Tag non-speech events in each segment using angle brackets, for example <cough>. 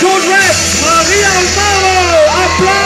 Joseph Marie Alvaro. Applaudissements.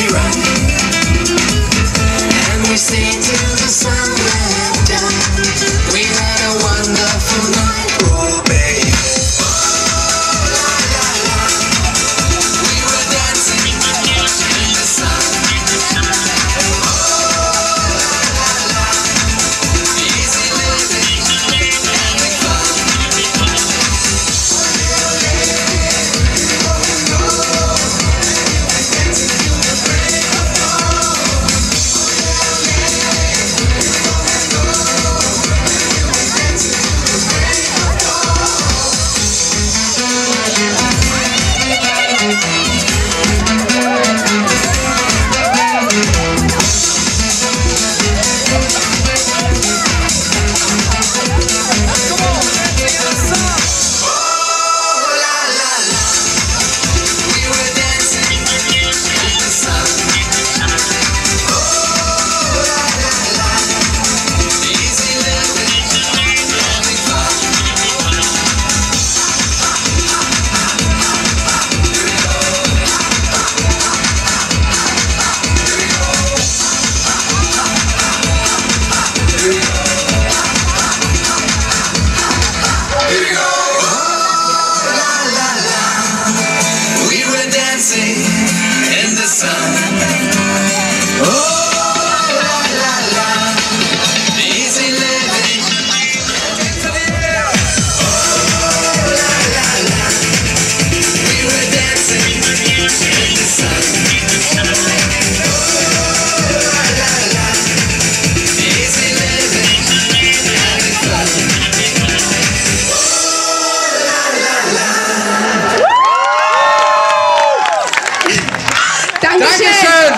me right.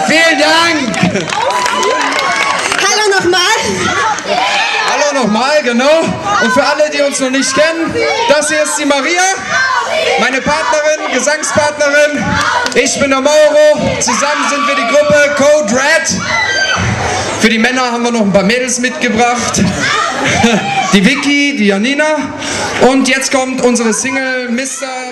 Vielen Dank. Hallo nochmal. Hallo nochmal, genau. Und für alle, die uns noch nicht kennen, das hier ist die Maria, meine Partnerin, Gesangspartnerin. Ich bin der Mauro. Zusammen sind wir die Gruppe Code Red. Für die Männer haben wir noch ein paar Mädels mitgebracht. <laughs> Die Vicky, die Janina. Und jetzt kommt unsere Single Mr.